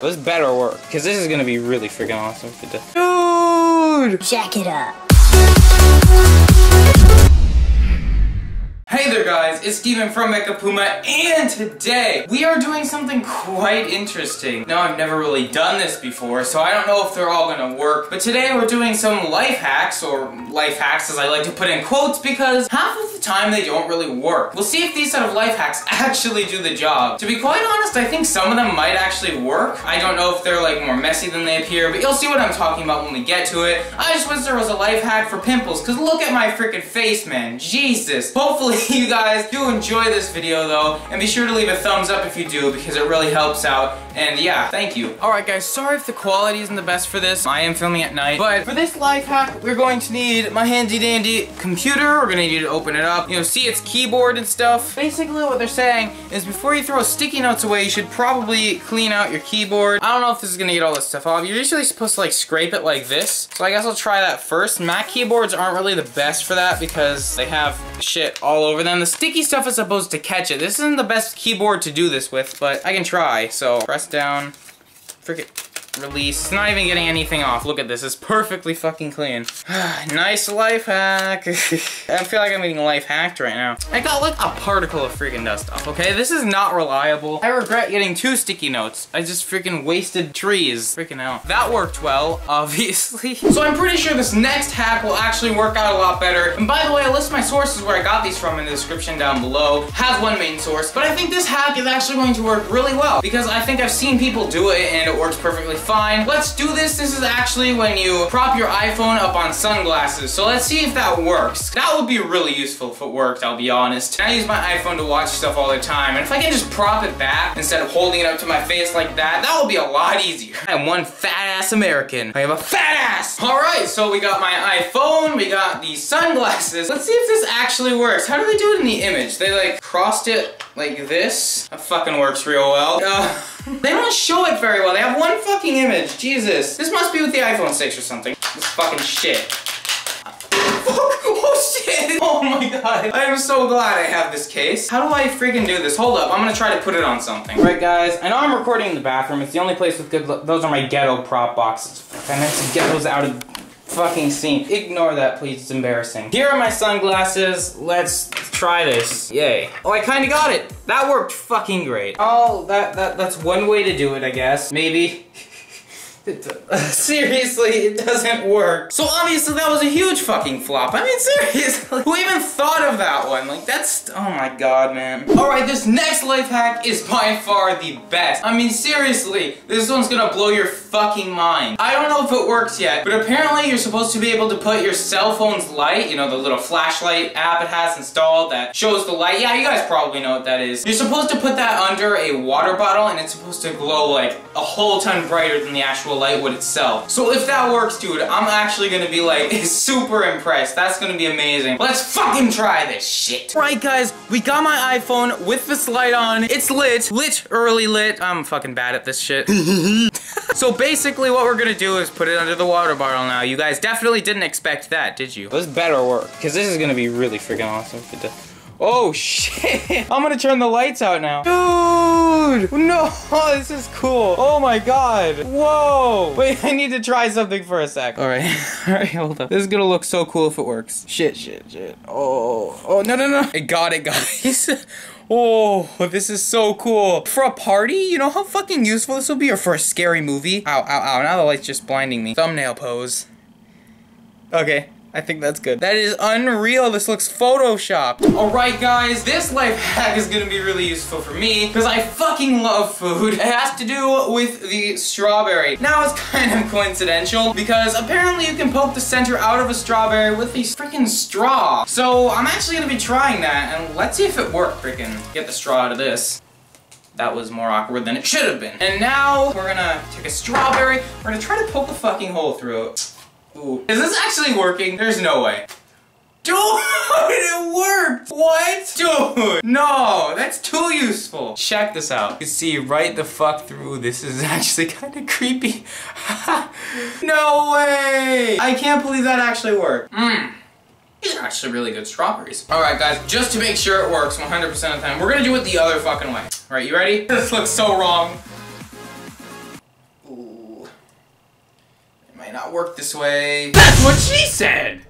This better work, because this is gonna be really freaking awesome if it does. Dude! Jack it up. Hey there guys, it's Steven from Mecha Puma, and today we are doing something quite interesting. Now I've never really done this before, so I don't know if they're all gonna work, but today we're doing some life hacks, or life hacks as I like to put in quotes, because half of the time they don't really work. We'll see if these set of life hacks actually do the job. To be quite honest, I think some of them might actually work. I don't know if they're like more messy than they appear, but you'll see what I'm talking about when we get to it. I just wish there was a life hack for pimples, because look at my freaking face, man. Jesus. Hopefully you guys do enjoy this video though, and be sure to leave a thumbs up if you do because it really helps out. And yeah, thank you. Alright guys, sorry if the quality isn't the best for this. I am filming at night. But for this life hack, we're going to need my handy dandy computer. We're gonna need to open it up. You know, see its keyboard and stuff. Basically what they're saying is before you throw sticky notes away, you should probably clean out your keyboard. I don't know if this is gonna get all this stuff off. You're usually supposed to like scrape it like this. So I guess I'll try that first. Mac keyboards aren't really the best for that because they have shit all over them. The sticky stuff is supposed to catch it. This isn't the best keyboard to do this with, but I can try. So press down, frick it, release. It's not even getting anything off. Look at this, it's perfectly fucking clean. nice life hack. I feel like I'm getting life hacked right now. I got like a particle of freaking dust off, okay? This is not reliable. I regret getting two sticky notes. I just freaking wasted trees. Freaking out. That worked well, obviously. So I'm pretty sure this next hack will actually work out a lot better. And by the way, I list my sources where I got these from in the description down below. Has one main source, but I think this hack is actually going to work really well because I think I've seen people do it and it works perfectly fine. Let's do this. This is actually when you prop your iPhone up on sunglasses. So let's see if that works. That would be really useful if it worked, I'll be honest. I use my iPhone to watch stuff all the time, and if I can just prop it back instead of holding it up to my face like that, that would be a lot easier. I'm one fat-ass American. I have a fat ass! Alright, so we got my iPhone, we got the sunglasses. Let's see if this actually works. How do they do it in the image? They like crossed it like this. That fucking works real well. Uh, they don't show it very well. They have one fucking image. Jesus. This must be with the iPhone 6 or something. This fucking shit. oh shit! Oh my god. I am so glad I have this case. How do I freaking do this? Hold up, I'm gonna try to put it on something. Right guys, I know I'm recording in the bathroom. It's the only place with good Those are my ghetto prop boxes. I meant to get those out of fucking scene. Ignore that, please. It's embarrassing. Here are my sunglasses. Let's try this. Yay. Oh, I kind of got it. That worked fucking great. Oh, that, that that's one way to do it, I guess. Maybe. Seriously, it doesn't work. So obviously that was a huge fucking flop. I mean, seriously, who even thought of that one? Like, that's, oh my god, man. All right, this next life hack is by far the best. I mean, seriously, this one's gonna blow your fucking mind. I don't know if it works yet, but apparently you're supposed to be able to put your cell phone's light, you know, the little flashlight app it has installed that shows the light. Yeah, you guys probably know what that is. You're supposed to put that under a water bottle and it's supposed to glow like a whole ton brighter than the actual light would itself. So if that works, dude, I'm actually gonna be like super impressed. That's gonna be amazing. Let's fucking try this shit. Right, guys, we got my iPhone with this light on. It's lit, lit, early lit. I'm fucking bad at this shit. so basically what we're gonna do is put it under the water bottle now. You guys definitely didn't expect that, did you? This better work, because this is gonna be really freaking awesome if it does. Oh shit! I'm gonna turn the lights out now. Dude! No! Oh, this is cool. Oh my god. Whoa! Wait, I need to try something for a sec. Alright. Alright, hold up. This is gonna look so cool if it works. Shit, shit, shit. Oh. Oh, no, no, no. I got it, guys. Oh, this is so cool. For a party, you know how fucking useful this will be? Or for a scary movie? Ow, ow, ow. Now the light's just blinding me. Thumbnail pose. Okay. I think that's good. That is unreal. This looks photoshopped. All right, guys, this life hack is gonna be really useful for me because I fucking love food. It has to do with the strawberry. Now, it's kind of coincidental because apparently you can poke the center out of a strawberry with a freaking straw. So I'm actually gonna be trying that and let's see if it worked. Freaking get the straw out of this. That was more awkward than it should have been. And now we're gonna take a strawberry. We're gonna try to poke a fucking hole through it. Ooh. Is this actually working? There's no way. Dude, it worked! What? Dude, no, that's too useful. Check this out. You can see right the fuck through. This is actually kind of creepy. no way! I can't believe that actually worked. Mmm. These are actually really good strawberries. All right, guys, just to make sure it works 100% of the time, we're gonna do it the other fucking way. All right, you ready? This looks so wrong. Might not work this way. That's what she said!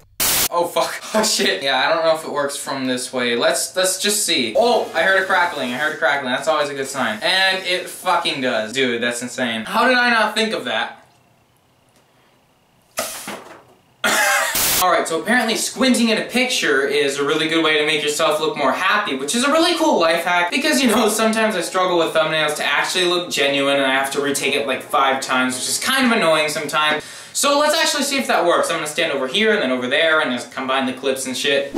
Oh fuck. Oh shit. Yeah, I don't know if it works from this way. Let's let's just see. Oh, I heard a crackling. I heard a crackling. That's always a good sign. And it fucking does. Dude, that's insane. How did I not think of that? Alright, so apparently squinting in a picture is a really good way to make yourself look more happy, which is a really cool life hack because, you know, sometimes I struggle with thumbnails to actually look genuine and I have to retake it like five times, which is kind of annoying sometimes. So let's actually see if that works. I'm gonna stand over here and then over there and just combine the clips and shit.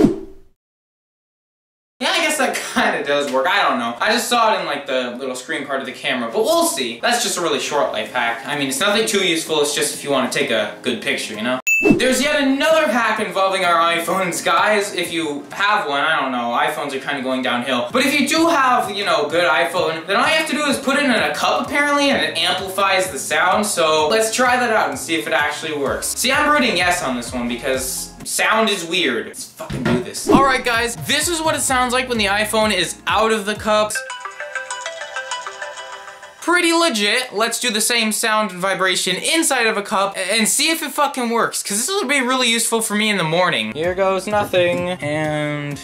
Yeah, I guess that kind of does work. I don't know. I just saw it in like the little screen part of the camera, but we'll see. That's just a really short life hack. I mean, it's nothing too useful. It's just if you want to take a good picture, you know? There's yet another hack involving our iPhones, guys. If you have one, I don't know, iPhones are kind of going downhill. But if you do have, you know, good iPhone, then all you have to do is put it in a cup, apparently, and it amplifies the sound. So let's try that out and see if it actually works. See, I'm rooting yes on this one because sound is weird. Let's fucking do this. All right, guys, this is what it sounds like when the iPhone is out of the cups pretty legit. Let's do the same sound and vibration inside of a cup and see if it fucking works. Cause this will be really useful for me in the morning. Here goes nothing. And...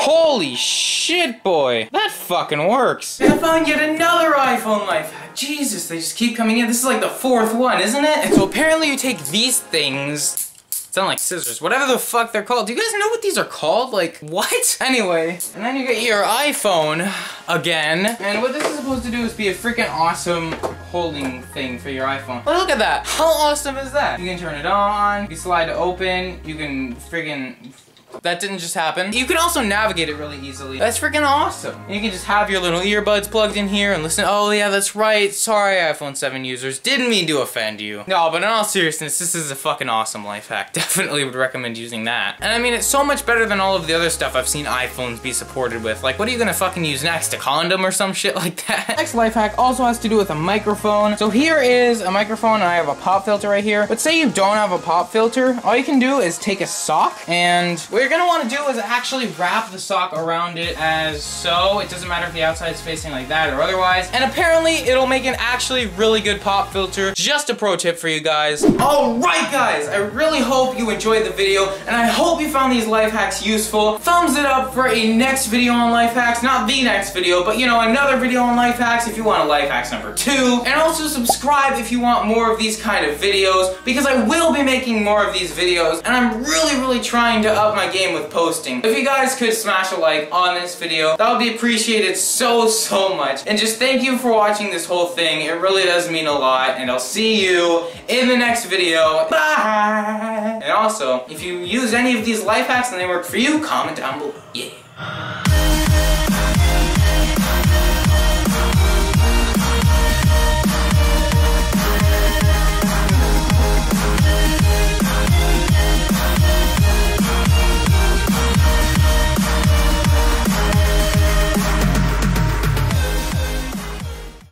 Holy shit, boy. That fucking works. I found yet another iPhone life hack. Jesus, they just keep coming in. This is like the fourth one, isn't it? So apparently you take these things sound like scissors. Whatever the fuck they're called. Do you guys know what these are called? Like, what? Anyway, and then you get your iPhone again. And what this is supposed to do is be a freaking awesome holding thing for your iPhone. But look at that. How awesome is that? You can turn it on, you slide to open, you can freaking that didn't just happen. You can also navigate it really easily. That's freaking awesome. You can just have your little earbuds plugged in here and listen. Oh yeah, that's right. Sorry, iPhone 7 users. Didn't mean to offend you. No, but in all seriousness, this is a fucking awesome life hack. Definitely would recommend using that. And I mean, it's so much better than all of the other stuff I've seen iPhones be supported with. Like, what are you gonna fucking use next? A condom or some shit like that? Next life hack also has to do with a microphone. So here is a microphone and I have a pop filter right here. But say you don't have a pop filter, all you can do is take a sock and we're you're gonna wanna do is actually wrap the sock around it as so. It doesn't matter if the outside is facing like that or otherwise. And apparently it'll make an actually really good pop filter. Just a pro tip for you guys. Alright guys, I really hope you enjoyed the video and I hope you found these life hacks useful. Thumbs it up for a next video on life hacks. Not the next video, but you know, another video on life hacks if you want a life hacks number two. And also subscribe if you want more of these kind of videos because I will be making more of these videos and I'm really, really trying to up my game with posting. If you guys could smash a like on this video, that would be appreciated so, so much. And just thank you for watching this whole thing. It really does mean a lot. And I'll see you in the next video. Bye! And also, if you use any of these life hacks and they work for you, comment down below. Yeah.